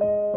Thank